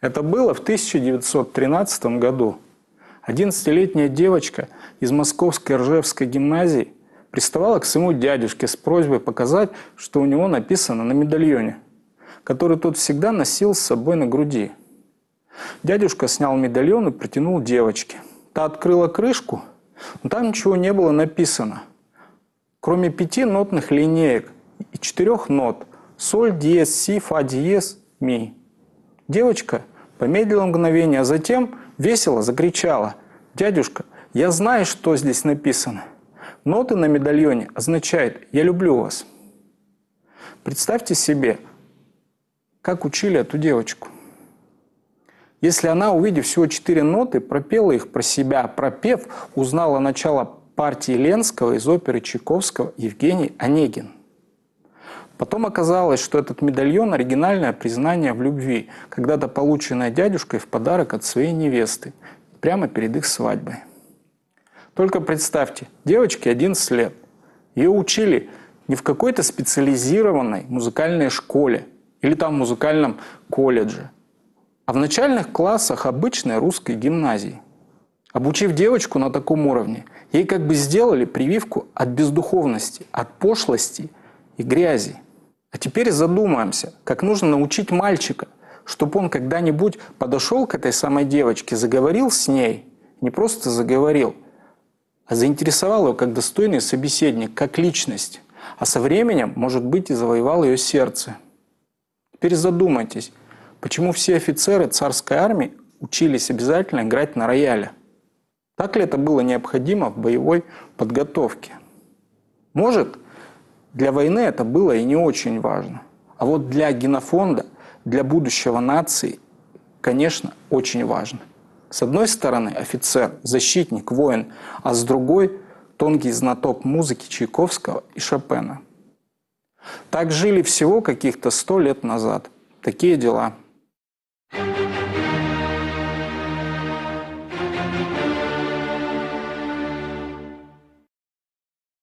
Это было в 1913 году. 11-летняя девочка из Московской Ржевской гимназии приставала к своему дядюшке с просьбой показать, что у него написано на медальоне, который тот всегда носил с собой на груди. Дядюшка снял медальон и протянул девочке. Та открыла крышку, но там ничего не было написано. Кроме пяти нотных линеек и четырех нот – соль, диез, си, фа, диез, ми. Девочка помедлила мгновение, а затем весело закричала. «Дядюшка, я знаю, что здесь написано. Ноты на медальоне означают «я люблю вас». Представьте себе, как учили эту девочку. Если она, увидев всего четыре ноты, пропела их про себя, пропев, узнала начало партии Ленского из оперы Чайковского «Евгений Онегин». Потом оказалось, что этот медальон – оригинальное признание в любви, когда-то полученное дядюшкой в подарок от своей невесты, прямо перед их свадьбой. Только представьте, девочке 11 лет. Ее учили не в какой-то специализированной музыкальной школе или там музыкальном колледже, а в начальных классах обычной русской гимназии. Обучив девочку на таком уровне, ей как бы сделали прививку от бездуховности, от пошлости и грязи – а теперь задумаемся, как нужно научить мальчика, чтобы он когда-нибудь подошел к этой самой девочке, заговорил с ней, не просто заговорил, а заинтересовал его как достойный собеседник, как личность, а со временем, может быть, и завоевал ее сердце. Теперь задумайтесь, почему все офицеры царской армии учились обязательно играть на рояле? Так ли это было необходимо в боевой подготовке? Может, для войны это было и не очень важно. А вот для генофонда, для будущего нации, конечно, очень важно. С одной стороны офицер, защитник, воин, а с другой – тонкий знаток музыки Чайковского и Шопена. Так жили всего каких-то сто лет назад. Такие дела –